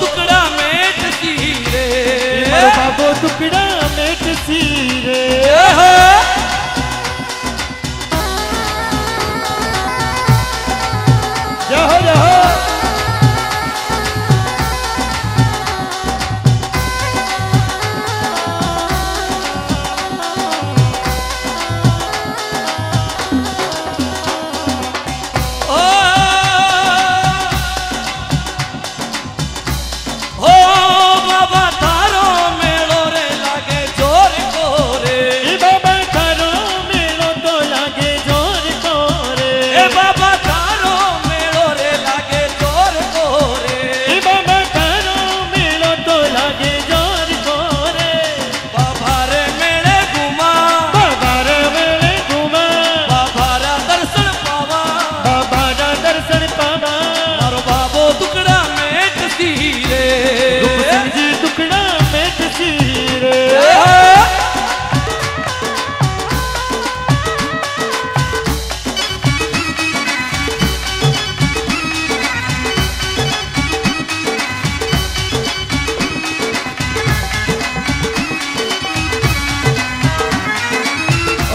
टुकड़ा में रे। बाबो टुकड़ा love us.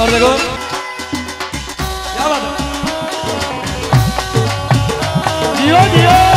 और देखो क्या बात है जियो जियो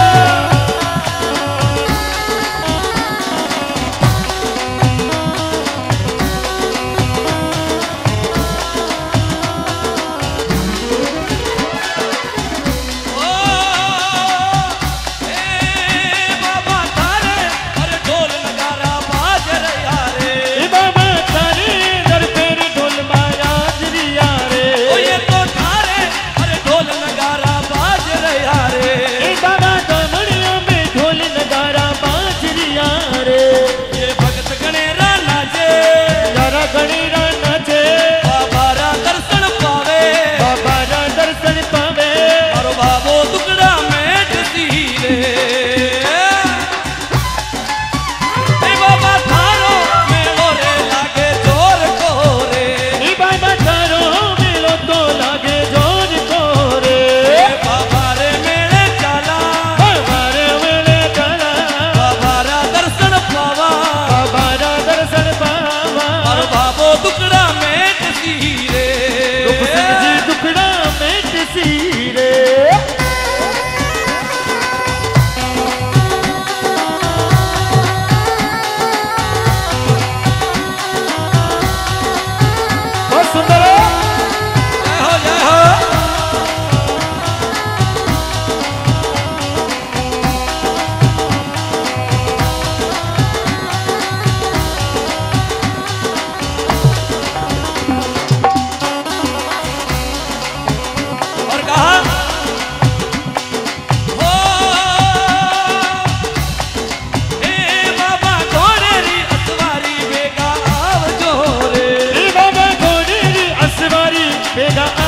Chega a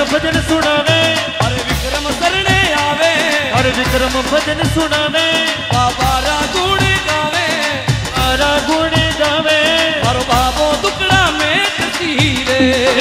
विक्रम भजन सुनावे। बाबा रागुण गावे। रागुण गावे। और बाबो दुकड़ा में तसीरे